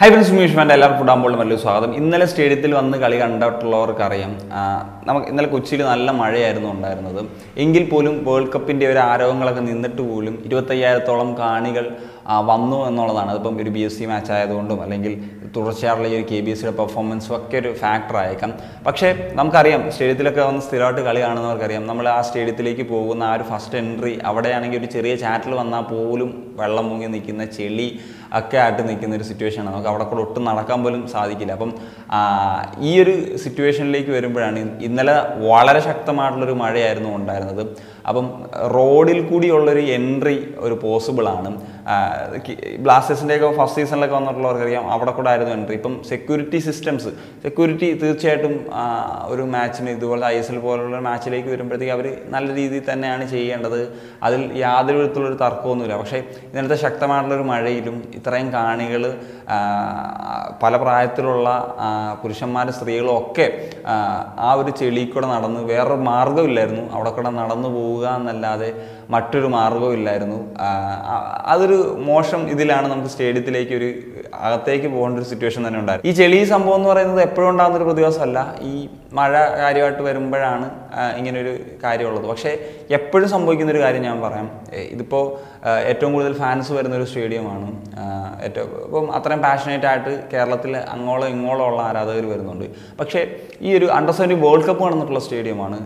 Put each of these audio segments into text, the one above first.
Hi friends മ്യൂഷ്മാന്റെ എല്ലാവർക്കും ഫുഡാമ്പോളും വലിയ സ്വാഗതം. ഇന്നലെ സ്റ്റേഡിയത്തിൽ വന്ന് കളി കണ്ടിട്ടുള്ളവർക്കറിയാം. അറിയാം നമുക്ക് ഇന്നലെ കൊച്ചിയിൽ നല്ല മഴയായിരുന്നു ഉണ്ടായിരുന്നത്. എങ്കിൽ പോലും വേൾഡ് കപ്പിന്റെ ഒരു ആരോഗ്യങ്ങളൊക്കെ നിന്നിട്ട് പോലും ഇരുപത്തയ്യായിരത്തോളം കാണികൾ വന്നു എന്നുള്ളതാണ്. അതിപ്പം ഒരു ബി എസ് സി മാച്ച് ആയതുകൊണ്ടും അല്ലെങ്കിൽ തുടർച്ചയായുള്ള ഈ ഒരു കെ ബി എസ് സിയുടെ പെർഫോമൻസും ഒക്കെ ഒരു ഫാക്ടർ ആയേക്കാം. പക്ഷേ നമുക്കറിയാം സ്റ്റേഡിയത്തിലൊക്കെ വന്ന് സ്ഥിരമായിട്ട് കളി കാണുന്നവർക്കറിയാം. നമ്മൾ ആ സ്റ്റേഡിയത്തിലേക്ക് പോകുന്ന ആ ഒരു ഫസ്റ്റ് എൻട്രി അവിടെയാണെങ്കിൽ ഒരു ചെറിയ ചാറ്റിൽ വന്നാൽ പോലും വെള്ളം മുങ്ങി നിൽക്കുന്ന ചെളി ഒക്കെ ആയിട്ട് നിൽക്കുന്ന ഒരു സിറ്റുവേഷനാണ് നമുക്ക് അവിടെ കൂടെ ഒട്ടും നടക്കാൻ പോലും സാധിക്കില്ല. അപ്പം ഈ ഒരു സിറ്റുവേഷനിലേക്ക് വരുമ്പോഴാണ് ഇന്നലെ വളരെ ശക്തമായിട്ടുള്ളൊരു മഴയായിരുന്നു ഉണ്ടായിരുന്നത്. അപ്പം റോഡിൽ കൂടിയുള്ളൊരു എൻട്രി ഒരു പോസിബിളാണ് ബ്ലാസ്റ്റേഴ്സിന്റെയൊക്കെ ഫസ്റ്റ് സീസണിലൊക്കെ വന്നിട്ടുള്ളവർക്കറിയാം അവിടെ കൂടെ ആയിരുന്നു എൻട്രി ഇപ്പം സെക്യൂരിറ്റി സിസ്റ്റംസ് സെക്യൂരിറ്റി തീർച്ചയായിട്ടും ഒരു മാച്ചിന് ഇതുപോലെ ഐ എസ് എൽ പോലുള്ള മാച്ചിലേക്ക് വരുമ്പോഴത്തേക്ക് അവർ നല്ല രീതിയിൽ തന്നെയാണ് ചെയ്യേണ്ടത്. അതിൽ യാതൊരു വിധത്തിലുള്ളൊരു തർക്കമൊന്നുമില്ല. പക്ഷേ ഇന്നലത്തെ ശക്തമായിട്ടുള്ളൊരു മഴയിലും ഇത്രയും കാണികൾ പല പ്രായത്തിലുള്ള പുരുഷന്മാരും സ്ത്രീകളും ഒക്കെ ആ ഒരു ചെളിയിൽ കൂടെ നടന്ന് വേറൊരു മാർഗമില്ലായിരുന്നു. അവിടെ കൂടെ നടന്നു പോവുക എന്നല്ലാതെ മറ്റൊരു മാർഗവും ഇല്ലായിരുന്നു. അതൊരു മോശം ഇതിലാണ് നമുക്ക് സ്റ്റേഡിയത്തിലേക്ക് ഒരു അകത്തേക്ക് പോകേണ്ട ഒരു സിറ്റുവേഷൻ തന്നെ ഉണ്ടായിരുന്നു ഈ ചെളി സംഭവം എന്ന് പറയുന്നത് എപ്പോഴും ഉണ്ടാകുന്ന ഒരു പ്രതിഭാസമല്ല. ഈ മഴ കാര്യമായിട്ട് വരുമ്പോഴാണ് ഇങ്ങനൊരു കാര്യമുള്ളത്. പക്ഷേ എപ്പോഴും സംഭവിക്കുന്ന ഒരു കാര്യം ഞാൻ പറയാം. ഇതിപ്പോൾ ഏറ്റവും കൂടുതൽ ഫാൻസ് വരുന്ന ഒരു സ്റ്റേഡിയമാണ്. ഏറ്റവും ഇപ്പം അത്രയും പാഷനേറ്റ് ആയിട്ട് കേരളത്തിൽ അങ്ങോളം ഇങ്ങോളം ഉള്ള ആരാധകർ വരുന്നുണ്ട്. പക്ഷേ ഈ ഒരു അണ്ടർ സെവന്റി വേൾഡ് കപ്പ് നടന്നിട്ടുള്ള സ്റ്റേഡിയമാണ്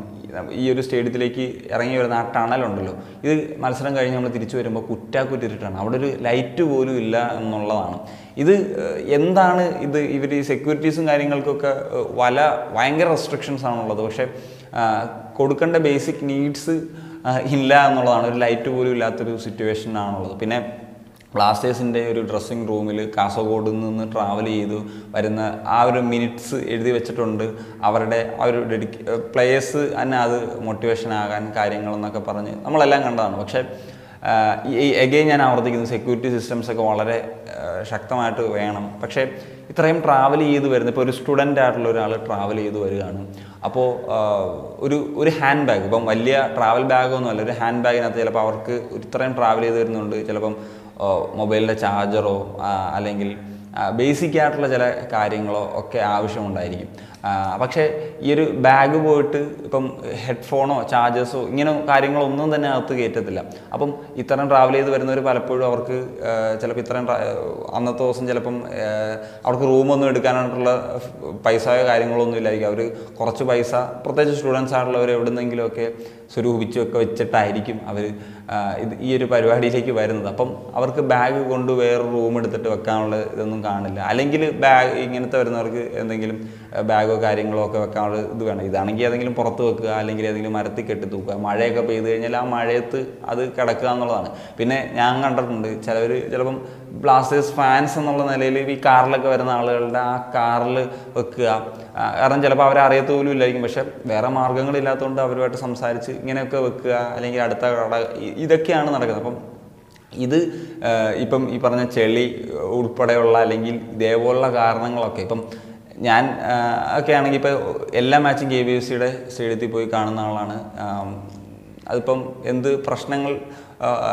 ഈ ഒരു സ്റ്റേഡിയത്തിലേക്ക് ഇറങ്ങി വരുന്ന ആ ടണലുണ്ടല്ലോ. ഇത് മത്സരം കഴിഞ്ഞ് നമ്മൾ തിരിച്ചു വരുമ്പോൾ കുറ്റാക്കുറ്റിട്ടാണ് അവിടെ ഒരു ലൈറ്റ് പോലും ഇല്ല എന്നുള്ളതാണ്. ഇത് എന്താണ് ഇത്? ഇവർ ഈ സെക്യൂരിറ്റീസും കാര്യങ്ങൾക്കൊക്കെ വല ഭയങ്കര റെസ്ട്രിക്ഷൻസ് ആണുള്ളത്. പക്ഷേ കൊടുക്കേണ്ട ബേസിക് നീഡ്സ് ഇല്ല എന്നുള്ളതാണ്. ഒരു ലൈറ്റ് പോലും ഇല്ലാത്തൊരു സിറ്റുവേഷനാണുള്ളത് പിന്നെ ബ്ലാസ്റ്റേഴ്സിന്റെ ഒരു ഡ്രസ്സിങ് റൂമിൽ കാസർഗോഡ് നിന്ന് ട്രാവൽ ചെയ്തു വരുന്ന ആ ഒരു മിനിറ്റ്സ് എഴുതി വെച്ചിട്ടുണ്ട്. അവരുടെ ആ ഒരു ഡെഡിക്ക പ്ലേയേഴ്സ് തന്നെ അത് മോട്ടിവേഷൻ ആകാൻ കാര്യങ്ങളെന്നൊക്കെ പറഞ്ഞ് നമ്മളെല്ലാം കണ്ടതാണ്. പക്ഷേ ഈ എഗെയിൻ ഞാൻ ആവർത്തിക്കുന്നു സെക്യൂരിറ്റി സിസ്റ്റംസ് ഒക്കെ വളരെ ശക്തമായിട്ട് വേണം. പക്ഷേ ഇത്രയും ട്രാവൽ ചെയ്ത് വരുന്ന ഇപ്പോൾ ഒരു സ്റ്റുഡന്റ് ആയിട്ടുള്ള ഒരാൾ ട്രാവൽ ചെയ്ത് വരികയാണ്. അപ്പോൾ ഒരു ഒരു ഹാൻഡ് ബാഗ് ഇപ്പം വലിയ ട്രാവൽ ബാഗൊന്നും അല്ല ഒരു ഹാൻഡ് ബാഗിനകത്ത് ചിലപ്പോൾ അവർക്ക് ഇത്രയും ട്രാവൽ ചെയ്ത് വരുന്നുണ്ട് ചിലപ്പം മൊബൈലിന്റെ ചാർജറോ അല്ലെങ്കിൽ ബേസിക് ആയിട്ടുള്ള ചില കാര്യങ്ങളോ ഒക്കെ ആവശ്യമുണ്ടായിരിക്കും. പക്ഷേ ഈ ഒരു ബാഗ് പോയിട്ട് ഇപ്പം ഹെഡ്ഫോണോ ചാർജേഴ്സോ ഇങ്ങനെ കാര്യങ്ങളൊന്നും തന്നെ അകത്ത് കയറ്റത്തില്ല. അപ്പം ഇത്തരം ട്രാവൽ ചെയ്ത് വരുന്നവർ പലപ്പോഴും അവർക്ക് ചിലപ്പോൾ ഇത്രയും ട്രാ- അന്നത്തെ ദിവസം ചിലപ്പം അവർക്ക് റൂമൊന്നും എടുക്കാനായിട്ടുള്ള പൈസയോ കാര്യങ്ങളൊന്നും ഇല്ലായിരിക്കും. അവർ കുറച്ച് പൈസ പ്രത്യേകിച്ച് സ്റ്റുഡൻസ് ആയിട്ടുള്ളവർ എവിടുന്നെങ്കിലുമൊക്കെ സ്വരൂപിച്ചൊക്കെ വെച്ചിട്ടായിരിക്കും അവർ ഇത് ഈ ഒരു പരിപാടിയിലേക്ക് വരുന്നത്. അപ്പം അവർക്ക് ബാഗ് കൊണ്ട് വേറെ റൂം എടുത്തിട്ട് വെക്കാനുള്ള ഇതൊന്നും കാണില്ല. അല്ലെങ്കിൽ ബാഗ് ഇങ്ങനത്തെ വരുന്നവർക്ക് എന്തെങ്കിലും ബാഗോ കാര്യങ്ങളോ ഒക്കെ വെക്കാനുള്ള ഇത് വേണം. ഇതാണെങ്കിൽ ഏതെങ്കിലും പുറത്ത് വെക്കുക അല്ലെങ്കിൽ ഏതെങ്കിലും മരത്തിൽ കെട്ടി തൂക്കുക. മഴയൊക്കെ പെയ്ത് കഴിഞ്ഞാൽ ആ മഴയത്ത് അത് കിടക്കുക എന്നുള്ളതാണ്. പിന്നെ ഞാൻ കണ്ടിട്ടുണ്ട് ചിലവർ ചിലപ്പം ബ്ലാസ്റ്റേഴ്സ് ഫാൻസ് എന്നുള്ള നിലയിൽ ഈ കാറിലൊക്കെ വരുന്ന ആളുകളുടെ ആ കാറിൽ വെക്കുക. കാരണം ചിലപ്പോൾ അവരെ അറിയത്ത് പോലും ഇല്ലായിരിക്കും. പക്ഷെ വേറെ മാർഗങ്ങളില്ലാത്തതുകൊണ്ട് അവരുമായിട്ട് സംസാരിച്ച് ഇങ്ങനെയൊക്കെ വെക്കുക അല്ലെങ്കിൽ അടുത്ത കട ഇതൊക്കെയാണ് നടക്കുന്നത്. അപ്പം ഇത് ഇപ്പം ഈ പറഞ്ഞ ചെളി ഉൾപ്പെടെയുള്ള അല്ലെങ്കിൽ ഇതേപോലുള്ള കാരണങ്ങളൊക്കെ ഇപ്പം ഞാൻ ഒക്കെ ആണെങ്കിൽ ഇപ്പോൾ എല്ലാ മാച്ചും കെ ബി എസ് സിയുടെ സ്റ്റേഡിയത്തിൽ പോയി കാണുന്ന ആളാണ്. അതിപ്പം എന്ത് പ്രശ്നങ്ങൾ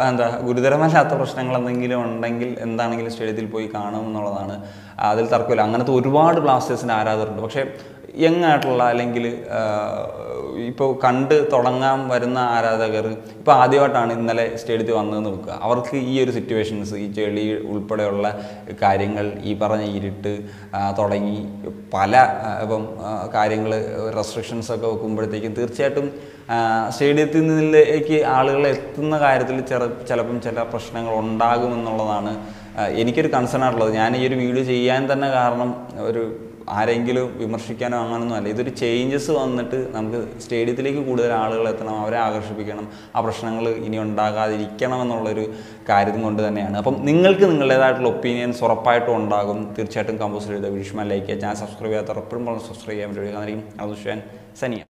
എന്താ ഗുരുതരമല്ലാത്ത പ്രശ്നങ്ങൾ എന്തെങ്കിലും ഉണ്ടെങ്കിൽ എന്താണെങ്കിലും സ്റ്റേഡിയത്തിൽ പോയി കാണും എന്നുള്ളതാണ്. അതിൽ തർക്കമില്ല. അങ്ങനത്തെ ഒരുപാട് ബ്ലാസ്റ്റേഴ്സിന്റെ ആരാധകരുണ്ട്. പക്ഷേ യങ് ആയിട്ടുള്ള അല്ലെങ്കിൽ ഇപ്പോൾ കണ്ട് തുടങ്ങാൻ വരുന്ന ആരാധകർ ഇപ്പോൾ ആദ്യമായിട്ടാണ് ഇന്നലെ സ്റ്റേഡിയത്തിൽ വന്നതെന്ന് നോക്കുക അവർക്ക് ഈ ഒരു സിറ്റുവേഷൻസ് ഈ ചെളി ഉൾപ്പെടെയുള്ള കാര്യങ്ങൾ ഈ പറഞ്ഞ ഇരുട്ട് തുടങ്ങി പല ഇപ്പം കാര്യങ്ങൾ റെസ്ട്രിക്ഷൻസ് ഒക്കെ വെക്കുമ്പോഴത്തേക്കും തീർച്ചയായിട്ടും സ്റ്റേഡിയത്തിൽ നിന്നിലേക്ക് ആളുകൾ എത്തുന്ന കാര്യത്തിൽ ചെറു ചിലപ്പം ചില പ്രശ്നങ്ങൾ ഉണ്ടാകുമെന്നുള്ളതാണ് എനിക്കൊരു കൺസേൺ ആയിട്ടുള്ളത് ഞാൻ ഈ ഒരു വീഡിയോ ചെയ്യാൻ തന്നെ കാരണം ഒരു ആരെങ്കിലും വിമർശിക്കാനോ അങ്ങനൊന്നും അല്ല. ഇതൊരു ചേഞ്ചസ് വന്നിട്ട് നമുക്ക് സ്റ്റേഡിയത്തിലേക്ക് കൂടുതൽ ആളുകൾ എത്തണം അവരെ ആകർഷിപ്പിക്കണം ആ പ്രശ്നങ്ങൾ ഇനി ഉണ്ടാകാതിരിക്കണം എന്നുള്ളൊരു കാര്യം കൊണ്ട് തന്നെയാണ്. അപ്പം നിങ്ങൾക്ക് നിങ്ങളുടേതായിട്ടുള്ള ഒപ്പീനിയൻസ് ഉറപ്പായിട്ടും ഉണ്ടാകും. തീർച്ചയായിട്ടും കമ്പോസ് ചെയ്ത വിഷ്മ ലൈക്ക് ചെയ്യുക ചാനൽ സബ്സ്ക്രൈബ് ചെയ്യാത്ത ഉറപ്പും സബ്സ്ക്രൈബ് ചെയ്യാൻ വേണ്ടി പറ്റും സനിയ.